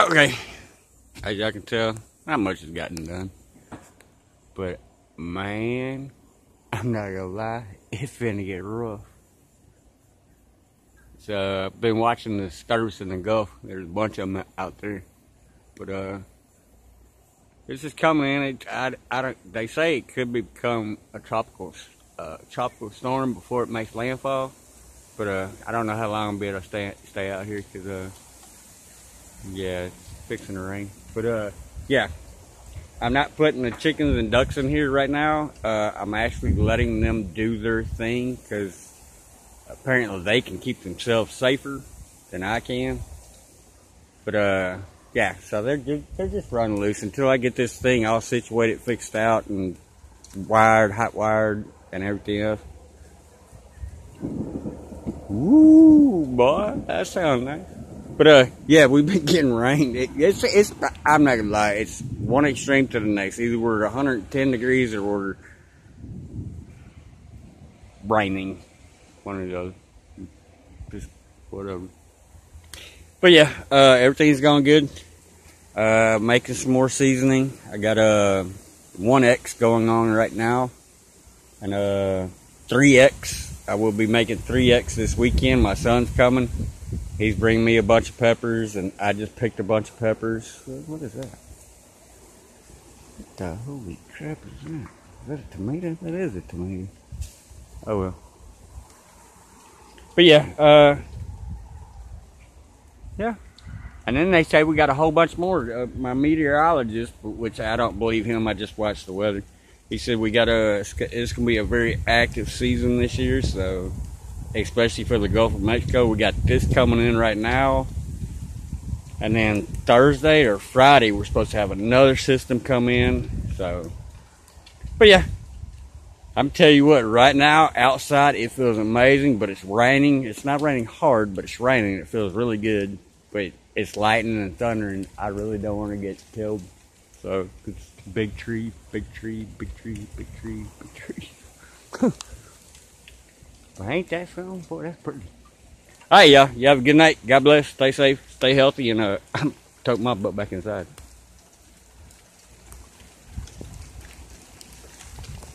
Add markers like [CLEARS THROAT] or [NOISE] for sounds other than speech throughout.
Okay, as y'all can tell, not much has gotten done. But man, I'm not gonna lie, it's finna get rough. So I've been watching the service in the Gulf. There's a bunch of them out there, but uh, this is coming in. It, I, I don't. They say it could become a tropical uh, tropical storm before it makes landfall. But uh, I don't know how long I'll be able to stay stay out here because uh, yeah, it's fixing to rain. But uh, yeah, I'm not putting the chickens and ducks in here right now. Uh, I'm actually letting them do their thing because apparently they can keep themselves safer than I can. But uh, yeah, so they're just, they're just running loose until I get this thing all situated, fixed out, and wired, hot wired, and everything else. Woo, boy, that sounds nice. But uh, yeah, we've been [LAUGHS] getting rain. It, it's it's. I'm not gonna lie. It's one extreme to the next. Either we're 110 degrees or we're raining. One of those. Just whatever. But yeah, uh, everything's going good. Uh, making some more seasoning. I got a 1X going on right now. And a 3X. I will be making 3X this weekend. My son's coming. He's bringing me a bunch of peppers, and I just picked a bunch of peppers. What is that? What the holy crap is that? Is that a tomato? That is a tomato. Oh well. But yeah, uh, yeah. And then they say we got a whole bunch more. Uh, my meteorologist, which I don't believe him, I just watched the weather. He said we got a. It's to be a very active season this year, so especially for the Gulf of Mexico. We got this coming in right now. And then Thursday or Friday, we're supposed to have another system come in. So, but yeah, I'm tell you what, right now outside it feels amazing, but it's raining. It's not raining hard, but it's raining. It feels really good, but it's lightning and thundering. I really don't want to get killed. So, it's big tree, big tree, big tree, big tree, big tree. [LAUGHS] Well, ain't that something? Boy, that's pretty. All right, y'all. You have a good night. God bless. Stay safe. Stay healthy. And uh, [CLEARS THROAT] I'm tuck my butt back inside.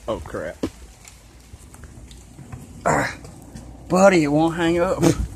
Oh, crap. [CLEARS THROAT] buddy, it won't hang up. [CLEARS THROAT]